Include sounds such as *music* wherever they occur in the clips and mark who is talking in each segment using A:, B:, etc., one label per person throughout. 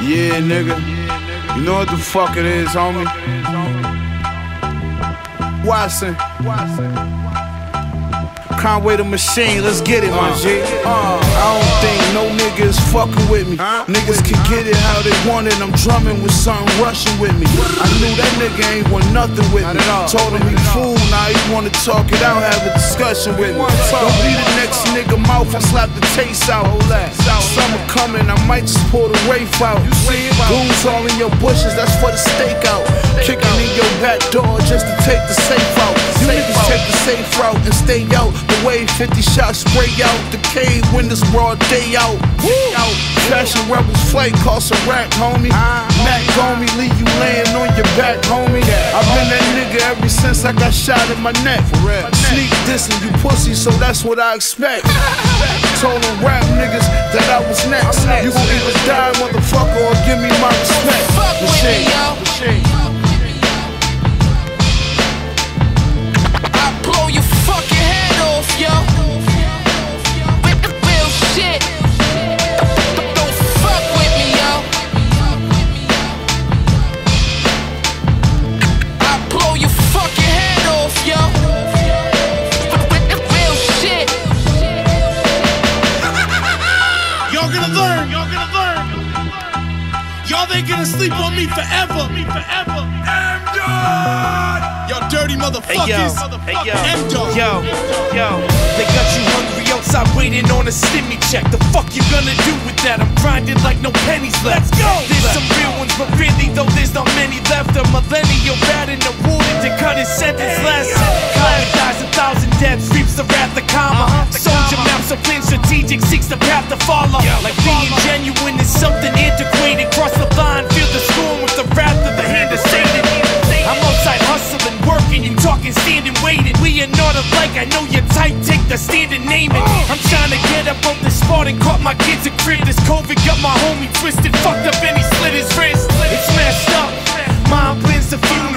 A: Yeah, nigga. You know what the fuck it is, homie. Whatson. Conway the machine, let's get it, my G. Uh, I don't think no nigga is fucking with me. Niggas can get it how they want it. I'm drumming with something rushing with me. I knew that nigga ain't want nothing with me. Told him he fool, now he wanna talk it out, have a discussion with me. Don't be the next nigga mouth and slap the taste out. Summer coming, I might just pull the rafe out. Goons all in your bushes, that's for the stakeout. Kicking in your back door just to take the safe out. You niggas take the safe route and stay out the way 50 shots spray out the cave when this broad day out. out. Fashion rebels flight cost a rack, homie. Mac on me, leave you laying on your back, homie. I've been that nigga ever since I got shot in my neck. Sneak dissing you pussy, so that's what I expect. *laughs* Told them rap niggas that I was next. You gon' either die, motherfucker, or give me my respect.
B: Fuck with me, yo.
C: Ain't gonna sleep on me forever. Me forever. Y'all dirty motherfuckers.
D: Hey yo,
C: M-Dot.
D: yo, yo, they got you hungry outside waiting on a stimmy check. The fuck you gonna do with that? I'm grinding like no pennies left.
C: Let's go.
D: There's some real ones, but really though there's not many left. A millennial bad and awarded to cut his sentence less. Dies a thousand deaths, reaps the wrath of karma. Uh-huh. Soldier maps a plan strategic, seeks the path to follow. Like being genuine I'm trying to get up on the spot and caught my kids a crib. This COVID got my homie twisted, fucked up, and he slit his wrist. It's messed up. Mom plans the funeral.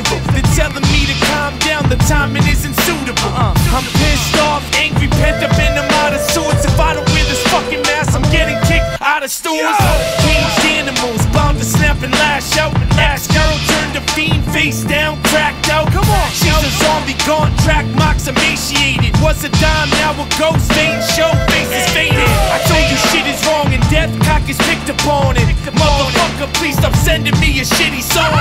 D: Caged animals, bound to snap and lash out. Ass girl turned a fiend, face down, cracked out. Come on, she's a zombie, gone, track marks emaciated. Was a dime, now a ghost, fade, show faces faded. I told you shit is wrong and death cock is picked upon it. Motherfucker, please stop sending me a shitty song.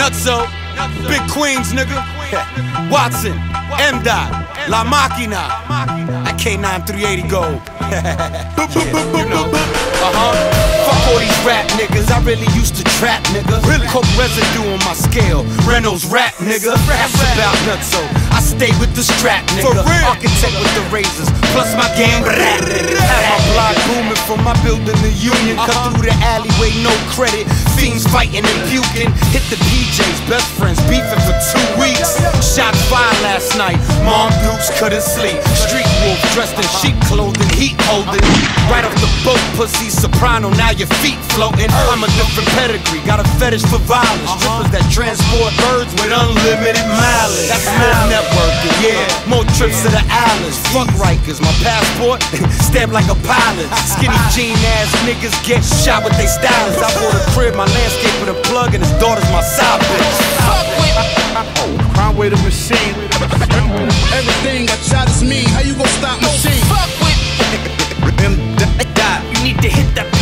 E: Nutso, Big Queens, nigga. *laughs* Whatson, M. Dot, La Maquina, that K9 380 gold. *laughs* you know. Uh huh. Fuck all these rap niggas, I really used to trap, nigga. Really? Coke residue on my scale, Reynolds wrap, nigga. That's about Nutso. I stay with the strap, nigga. Architect with the razors, plus my gang rap, nigga. Have my block booming from my building, the Union. Cut through the alleyway, no credit. Fiends fighting and puking. Hit the DJs, best friends beefing for two weeks. Shots fired last night. Mom Dukes couldn't sleep. Street wolf dressed in sheep clothing, heat holding. Right off the boat, pussy soprano. Now your feet floating. I'm a different pedigree. Got a fetish for violence. Strippers that transport birds with unlimited mileage. That's more networking, yeah. More trips to the islands. Fuck Rikers. My passport *laughs* stamped like a pilot. Skinny jean ass niggas get shot with they stylist. I bought a crib, my landscape with a plug, and his daughter's my side bitch.
B: Fuck with oh, me.
A: Conway the machine.
F: Everything I try stop machine. Fuck with *laughs* them. You need
B: to hit that.